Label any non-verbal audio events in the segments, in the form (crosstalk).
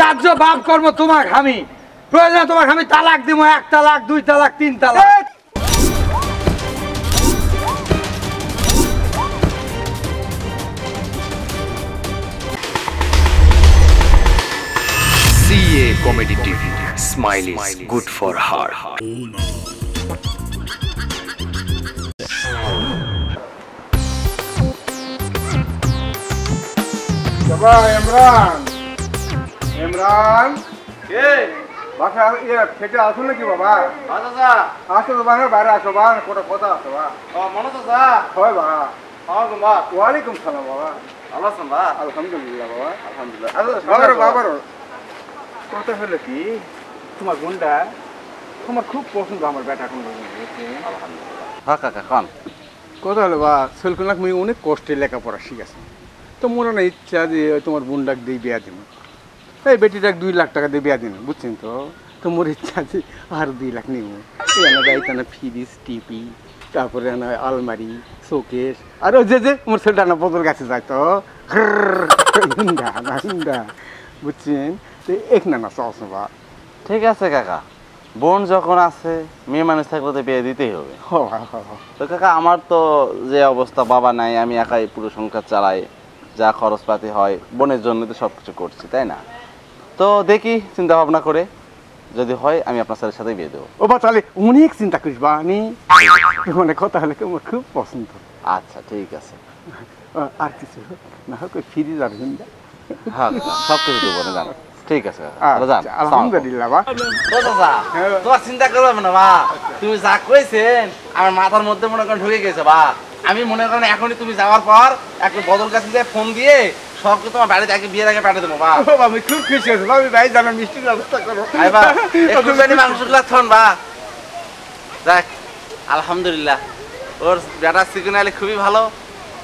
কার্য ভাব কর্ম তোমার আমি। প্রয়োজন তোমার আমি তালাক দিব এক তালাক দুই তালাক তিন তালাক। Comedy TV. Smile is good for heart. বাবা ইমরান। ইমরান কে বাসা ইয়ে খেতে আসো নাকি বাবা? আচ্ছা আসো তো বাবা বাইরে আসো বা কোটা কথা আসো বা মনে তো যা হয় বাবা। হ্যাঁ গুম্বা ওয়ালাইকুম সালাম বাবা। ভালো আছেন বা আলহামদুলিল্লাহ বাবা আলহামদুলিল্লাহ। বাবার বাবার কথা হলো কি তোমার গুন্ডা তোমার খুব পছন্দ আমার বেটা কোন হ্যাঁ কাকা কন? কথা হলো বা সেলকুনাক মুই অনেক কষ্টে লেখাপড়া শিখেছি। তো মনে না ইচ্ছা যে তোমার বোনটাক দিয়ে বিয়া দিব। এই বেটিটাক দুই লাখ টাকা দিয়ে বিয়া দিন বুঝছেন তো? তো মোর ইচ্ছা আছে আর দুই লাখ নিব এই আনা না ফ্রিজ টিপি তারপরে আনা আলমারি শোকেস আর ওই যে যে মোর ছেলেটা না বদল গাছে যায় তো। হিন্দা না হিন্দা বুঝছেন? তো এক না না সস বা। ঠিক আছে কাকা। বোন যখন আছে মেয়ে মানুষ থাকলে তো বিয়ে দিতেই হবে। তো কাকা আমার তো যে অবস্থা বাবা নাই আমি একাই পুরো সংসার চালাই যা খরচপাতি হয় বোনের জন্য তো সব কিছু করছি তাই না? তো দেখি চিন্তা ভাবনা করে। যদি হয় আমি আপনার স্যারের সাথে বিয়ে দেবো। ও বা তাহলে অনেক চিন্তা করিস বা আমি মানে কথা হলে আমার খুব পছন্দ। আচ্ছা ঠিক আছে। আর কিছু? না হোক আর হিন্দা হ্যাঁ সব কিছু দেবো না জানো ঠিক আছে। আচ্ছা, আলহামদুলিল্লাহ বা। তোমার চিন্তা করবে না বা। তুমি যা কইছেন আমার মাথার মধ্যে মনে করেন ঢুকে গেছে বা। আমি মনে করেন এখনই তুমি যাওয়ার পর একটু বদল কাছে দিয়ে ফোন দিয়ে সবকে তোমার বাড়িতে আগে বিয়ের আগে পাঠিয়ে দেবো বা। আমি খুব খুশি আমি ভাই জানা মিষ্টির ব্যবস্থা করো আই বা (laughs) একটুখানি মাংসগুলা থন বা। যাক আলহামদুলিল্লাহ। ওর বেটা চিকন আলী খুবই ভালো।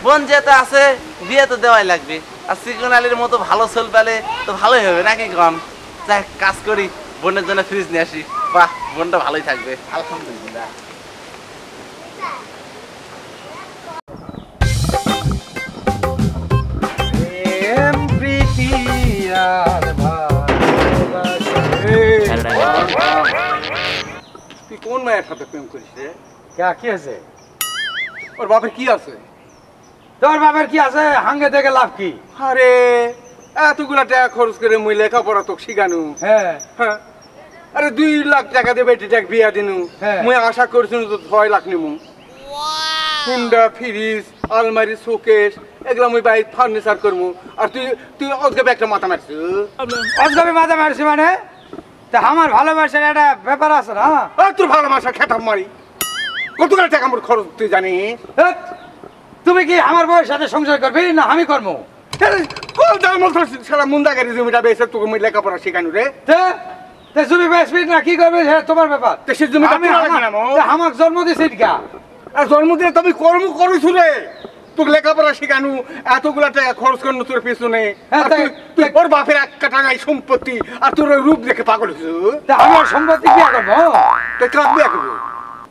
বোন যেহেতু আছে বিয়ে তো দেওয়াই লাগবে। আর চিকন আলীর মতো ভালো চল পেলে তো ভালোই হবে নাকি কন? যাক কাজ করি বোনের জন্য ফ্রিজ নিয়ে আসি। বাহ বোনটা ভালোই থাকবে। আলহামদুলিল্লাহ। কোন মায়ের সাথে প্রেম করিস? রে কে, কি আছে ওর বাপের কি আছে? তোর বাবার কি আছে? হাঙ্গে থেকে লাভ কি? আরে এতগুলা টাকা খরচ করে মুই লেখাপড়া তোকে শিখানু। হ্যাঁ হ্যাঁ আরে দুই লাখ টাকা দিয়ে বেটিটাকে বিয়া দিনু। হ্যাঁ। মুই আশা করছিল তো ছয় লাখ নিমু। হুন্ডা ফ্রিজ আলমারি শোকেস এগুলা মুই বাইক ফার্নিচার করমু। আর তুই তুই আজকে একটা মাথা মারছিস? অজগবি মাথা মারছি মানে? তা আমার ভালোবাসার একটা ব্যাপার আছে না? তোর ভালোবাসা খেতাম মারি। কতগুলো টাকা আমার খরচ তুই জানিস? হেৎ, তুমি কি আমার বউয়ের সাথে সংসার করবি না আমি করব? আরে, কোন দাম মতো সারা মুন্দাগারি জমিটা বেসে তোকে মুই লেখাপড়া শিখানু রে। তে তে তুমি বেসবি না কি করবি সেটা তোমার ব্যাপার। তে সে জমিটা আমি আমার- জন্ম তুমি কর্ম করিস রে। তোকে লেখাপড়া শিখানু এতগুলা টাকা খরচ করনু তোর পিছনে হ্যাঁ, তাই- ওর বাপের এক কাটা নাই সম্পত্তি আর তোর রূপ দেখে পাগল তা আমি ওর সম্পত্তি বিয়া করব তুই বিয়া করব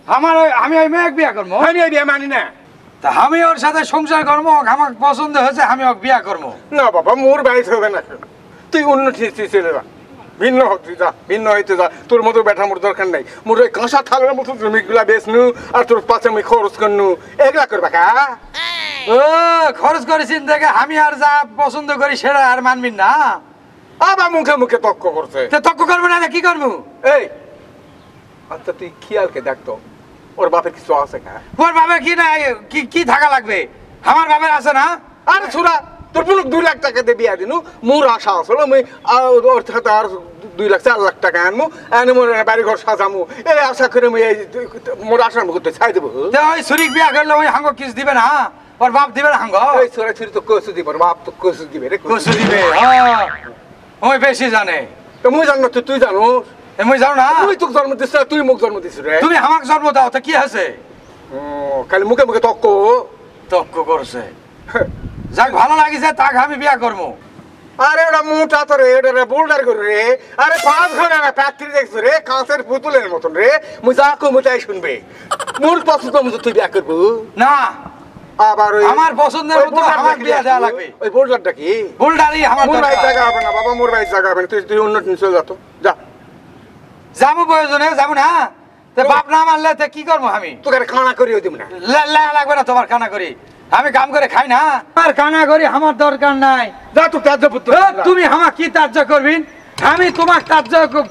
আমার ওই- আমি ওই মেয়েকে বিয়া করব আমি এই বিয়ে মানি না তা আমি ওর সাথে সংসার করব আমার পছন্দ হয়েছে আমি ওকে বিয়া করব না বাবা মোর বাড়িতে হবে না তুই অন্য ঠিক ছেলে যা ভিন্ন হতে যা ভিন্ন হইতে যা। তোর মতো ব্যাটা মোর দরকার নাই। মোর ওই কাঁসা থালার মতো জমিগুলা বেচনু আর তোর পাশে আমি খরচ করনু। এগুলা করবা কা? ও খরচ করেছেন দেখে আমি আর যা পছন্দ করি সেটা আর মানবি না। আবার মুখে মুখে তক্ক করছে। তে তক্ক করব না কি করব? এই। আচ্ছা তুই খেয়ালকে দেখতো ওর বাপের কিছু আছে কা? ওর বাবার কি না কি কি থাকা লাগবে? আমার বাবার আছে না? আরে ছোড়া তোর পুনক দুই লাখ টাকা দিয়ে বিয়া দিনু। মোর আশা আসলো আমি আর দুই লাখ চার লাখ টাকা আনমু এনে মোর বাড়ি ঘর সাজামু। এই আশা করে আমি এই মোর আশার মুখে ছাই দেবো। ওই সুরিক বিয়া করলে ওই হাঙ্গ কিস দিবে না? ওর বাপ দিবে না হাঙ্গ? এই ছোড়া ছোড়ি তো কসু দিব বাপ তো কসু দিবে রে। কসু দিবে। ওই বেশি জানে। তো মুই জানো তো তুই জানো? মুই যাও না? তুই তোকে জন্ম দিস তুই মুখ জন্ম দিস রে। তুমি আমাকে জন্ম দাও তা কি আছে? খালি মুখে মুখে তক্ক। তক্ক করছে। যাক ভালো লাগিছে তাক আমি বিয়া করব আরে ওটা মোটা তো রে ওটা রে বোল্ডার করে রে। আরে পাঁচ ঘণ্টা না ফ্যাক্টরি দেখছ রে কাঁচের পুতুলের মতন রে। মুই যা কমু তাই শুনবে। মোর পছন্দ মতো তুই বিয়া করব। না। আবার ওই আমার পছন্দের মতো আমার বিয়া দেওয়া লাগবে। ওই বোল্ডারটা কি? বুলডারি আমার মোর ভাই জায়গা হবে না বাবা মোর ভাই জায়গা হবে না। তুই তুই অন্য টিন চলে যা তো। যা। যাব প্রয়োজনে যাব না? তে বাপ না মারলে তে কি করব আমি? তোকে খানা করিও দিব না। লা- লা- লাগবে না তোমার কানা করি। আমি কাম করে খাই না। আর কানা করি আমার দরকার নাই। যা তো পুত্র। তুমি আমার কি তার্য করবি? আমি তোমার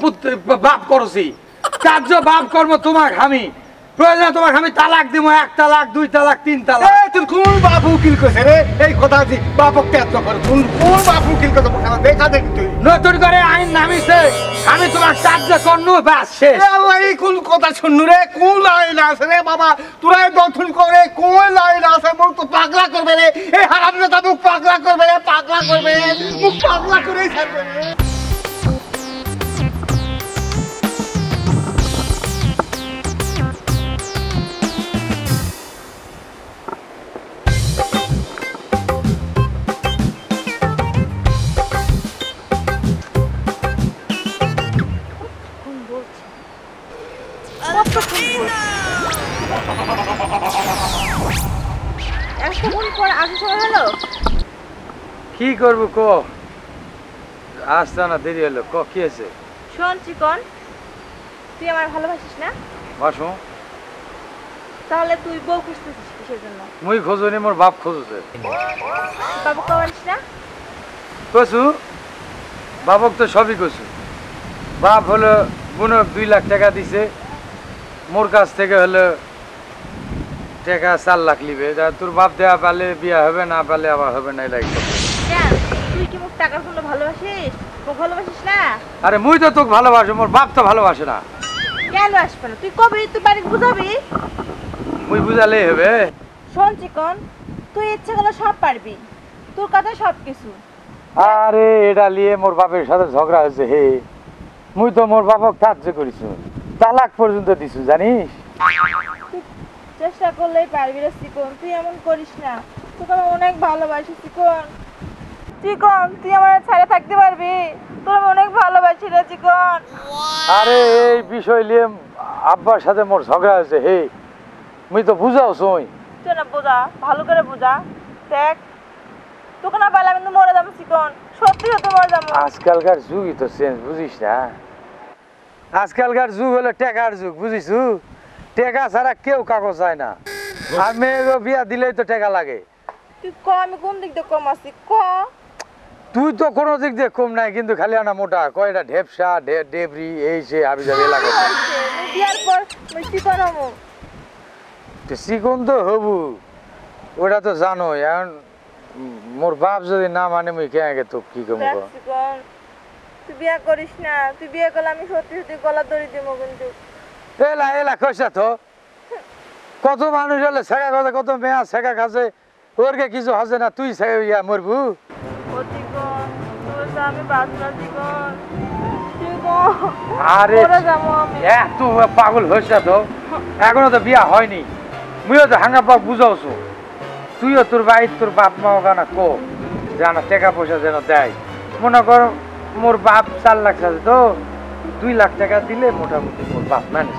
পুত্র- বাপ করছি। কার্য বাপ করব তোমার আমি। প্রয়োজন তোমার আমি তালাক দিব এক তালাক দুই তালাক তিন তালাক। এই তুই কোন বাপ উকিল কইছে রে? এই কথা দি বাপক ত্যায্য কর। কোন কোন বাপ উকিল কথা দেখা দেখ। তুই নতুন করে আইন নামিছে। আমি তোমার কার্য করনু, ব্যাস, শেষ। আল্লাহ, এই কোন কথা শুনু রে? কোন লাইন আছে রে বাবা? তোরা নতুন করে কোন লাইন আছে? মুখ তো পাগলা করবে রে। এই হারাম নেতা মুখ পাগলা করবে রে, পাগলা করবে মুখ পাগলা করেই ছাড়বে কি করব ক? আসতে না দেরি হলো। ক কি আছে শোন চিকন তুই আমার ভালোবাসিস না? বাসু। তাহলে তুই বউ খুঁজতেছিস কিসের জন্য? মুই খোঁজনি মোর বাপ খোঁজছে। বাবু খাওয়ারিস না? কছু বাবক তো সবই কসু। বাপ হলো বুনক দুই লাখ টাকা দিছে। মোর কাছ থেকে হলো টাকা চার লাখ লিবে। তোর বাপ দেওয়া পালে বিয়া হবে না পালে আবার হবে না মুখ টাকার জন্য ভালোবাসিস? মুখ ভালোবাসিস না? আরে মুই তো তোকে ভালোবাসি মোর বাপ তো ভালোবাসে না। কেন আসবে না? তুই কবি তুই বাড়ি বুঝাবি? মুই বুঝালেই হবে। শোন চিকন তুই ইচ্ছে করলে সব পারবি। তোর কথা সব কিছু আরে এটা লিয়ে মোর বাপের সাথে ঝগড়া হয়েছে হে। মুই তো মোর বাপক সাহায্য করিস তালাক পর্যন্ত দিছু জানিস? চেষ্টা করলেই পারবি রে চিকন তুই এমন করিস না। তোকে আমি অনেক ভালোবাসি চিকন। চিকন তুই আমার ছাড়া থাকতে পারবি। তোর আমি অনেক ভালোবাসি রে চিকন আরে এই বিষয় নিয়ে আব্বার সাথে মোর ঝগড়া হয়েছে হে। মুই তো বুঝাও সই তুই না বোঝা ভালো করে বোঝা। দেখ তোকে না পারলে আমি তো মরে যাব চিকন সত্যি হতে মরে যাব। আজকালকার যুগই তো চেঞ্জ বুঝিস না? আজকালকার যুগ হলো টেকার যুগ বুঝিছু টেকা ছাড়া কেউ কাগজ চায় না। আর মেয়েরও বিয়া দিলেই তো টেকা লাগে। তুই ক আমি কোন দিক দিয়ে কম আছি? ক? তুই তো কোনো দিক দিয়ে কম নাই কিন্তু খালি আনা মোটা। কয়টা ঢেপসা ডেবরি এই সে যাবে এলাকা। আমি পর আমি চিকন তো হবু ওটা তো জানো এখন মোর বাপ যদি না মানে মুই কে আগে তো কি কমু তুই বিয়া করিস না তুই বিয়ে করলে আমি সত্যি সত্যি গলা দড়ি দিব কিন্তু। এলা এলা কইসা তো? কত মানুষ হলে শেখা কত মেয়া শেখা খাচ্ছে ওরকে কিছু হাসে না তুই শেখা ইয়া মরবু? আমি না আরে এত পাগল হয়েছে তো। এখনও তো বিয়া হয়নি। মুইও তো হাঙ্গা পাক বুঝাওছো। তুইও তোর ভাই তোর বাপ মা ওখানে কো। জানা টাকা পয়সা যেন দেয়। মনে কর মোর বাপ চার লাখ আছে তো। দুই লাখ টাকা দিলে মোটামুটি মোর বাপ ম্যানেজ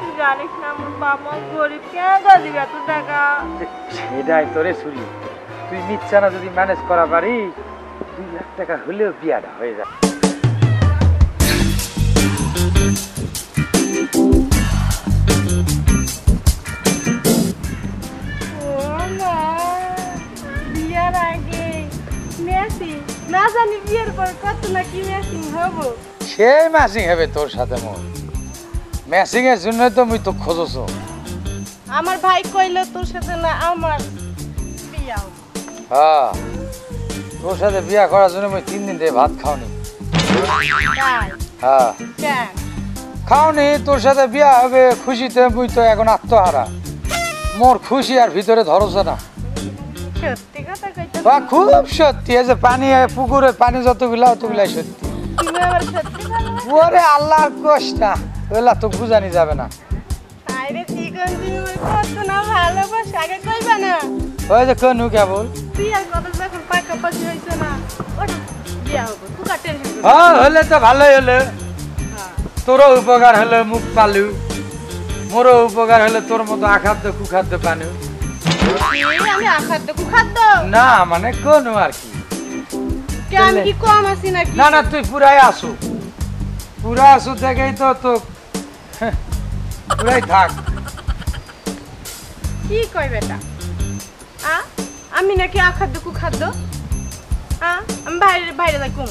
তুই জানিস না আমার বাবা গরিব। কেন দিবি এত টাকা? সেটাই তোরে শুনি। তুই নিচ্ছানা যদি ম্যানেজ করা পারি দুই লাখ টাকা হলেও বিয়াটা হয়ে যায়। না জানি বিয়ের পর কত না কি মেসিং হব। সেই ম্যাচিং হবে তোর সাথে মোর। ম্যাচিং এর জন্য তো মুই তো খোঁজছ। আমার ভাই কইলো তোর সাথে না আমার বিয়া হ্যাঁ। তোর সাথে বিয়া করার জন্য মুই তিন দিন ধরে ভাত খাওনি। হ্যাঁ। খাওনি তোর সাথে বিয়া হবে খুশিতে মুই তো এখন আত্মহারা। মোর খুশি আর ভিতরে ধরছ না। বা খুব সত্যি এই যে পানি পুকুরে পানি যতগুলা অতগুলাই সত্যি। ওরে আল্লাহর কষ্টা ওগুলা তো বুঝানি যাবে না। না না। ওই যে কনু কেবল। কথা যখন না? ওটা বিয়া হব টেনশন হ্যাঁ হলে তো ভালোই হলে। তোরও উপকার হলে মুখ পালু। মোরও উপকার হলে তোর মতো আখাদ্য কুখাদ্য পানু। আমি আখাদ্য কুখাদ্য? না মানে কোন আর কি? কে আমি কি কম আছি নাকি? না না তুই পুরাই আসু। পুরা আসু থেকেই তো তো হ্যাঁ, পুরাই থাক। কি কই বেটা? আ? আমি নাকি আখাদ্য কুখাদ্য হ্যাঁ আমি বাইরে বাইরে যাই কম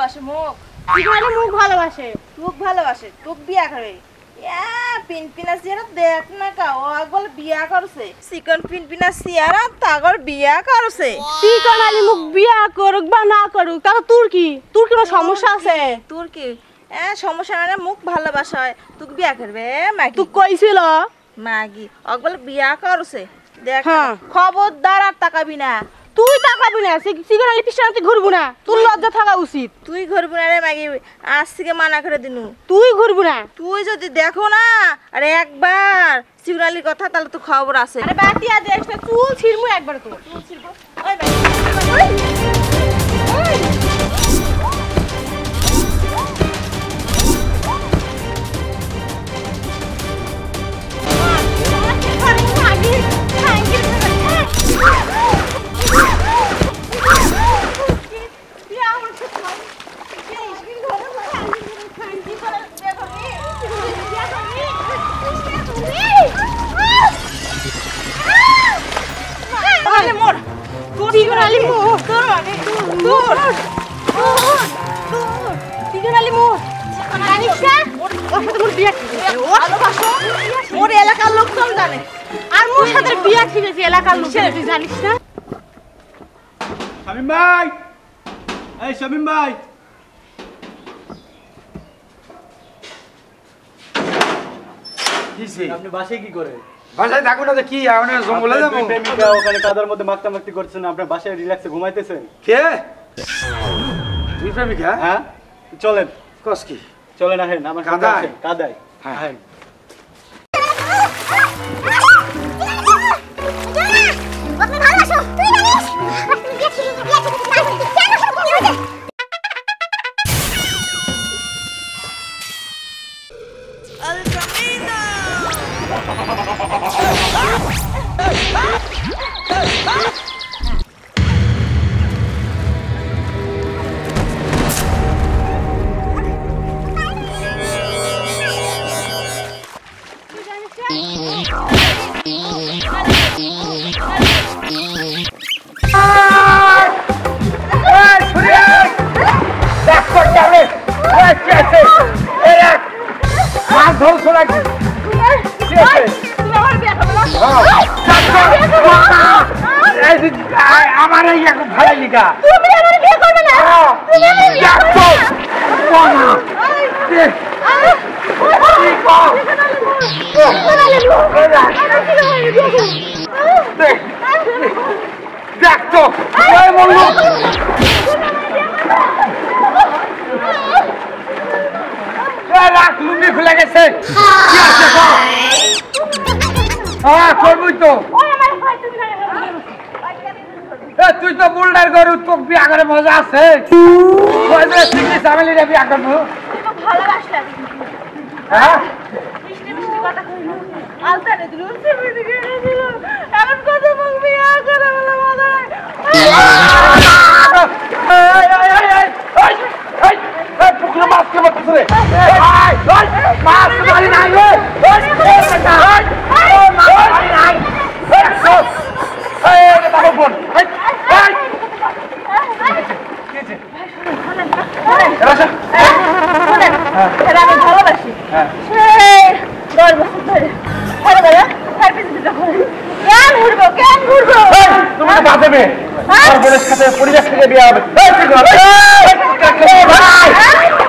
মুখ। ভালোবাসে মুখ সিগারেট মুখ ভালোবাসে মুখ ভালোবাসে তোক বিয়া করে। সিয়ারা দেখ না কা ও একবার বিয়া করছে। চিকন পিন পিনা সিয়ারা তাগর বিয়া করছে। চিকন আলী মুখ বিয়া করুক বা না করুক তাহলে তোর কি? তোর কোনো সমস্যা আছে? তোর কি? এ সমস্যা মানে মুখ ভালোবাসায় তোক বিয়া করবে মাগি। তুই কইছিল? মাগি অকবল বিয়া করছে। দেখ হ্যাঁ। খবরদার আর তাকাবি না। তুই তাকাবি না সিগারেট আলী পিছনে তুই ঘুরবো না। তোর লজ্জা থাকা উচিত। তুই ঘুরবো না রে মাগি আজ থেকে মানা করে দিনু। তুই ঘুরবো না। তুই যদি দেখো না আরে একবার শিবরালির কথা তাহলে তো খবর আছে। আরে বাতিয়া দেখ চুল ছিড়মু একবার তো। ওই ছিড়বো তাহলে ওর এলাকার লোকজন জানে। আর মোর সাথে বিয়া ঠিক হয়েছে এলাকার লোক। তুই জানিস না? ভাই! এই শামিম ভাই। আপনি বাসায় কি করে? বাসায় না কি এখন জঙ্গলে আপনার যাব? দুই প্রেমিকা ওখানে কাদার মধ্যে করছেন আপনার বাসায় রিল্যাক্সে ঘুমাইতেছেন? কে? প্রেমিকা? হ্যাঁ? চলেন। কস কি? চলেন আহেন আমার কাদায়? কাদায়। হ্যাঁ। নাকি এই আমার এই এখন ভালো লিগা। দেখো, কোনা, দেখ, কি কর? দেখ, দেখ তো, ওই করবই তো। তুই তো বুলডার গরু তোর বিয়া করে মজা আছে। সিগনি ফ্যামিলিরে বিয়া করব? হ্যাঁ? মিষ্টি কথা দিল এমন কথা বলে মজা পরিবেশ থেকে বিয়ে হবে।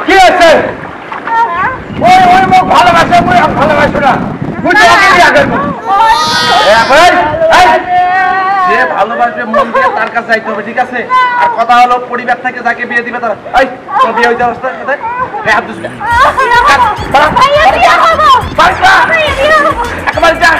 কি আছে ওই ওই মুখ ভালোবাসে মুই ভালোবাসো না। যে ভালোবাসবে মন দিয়ে তার কাছে যাইতে হবে, ঠিক আছে? আর কথা হলো পরিবার থেকে যাকে বিয়ে দিবে তারা। এই তোর বিয়ে হইতে অবস্থা গায়ে হাত দিস একবার যা!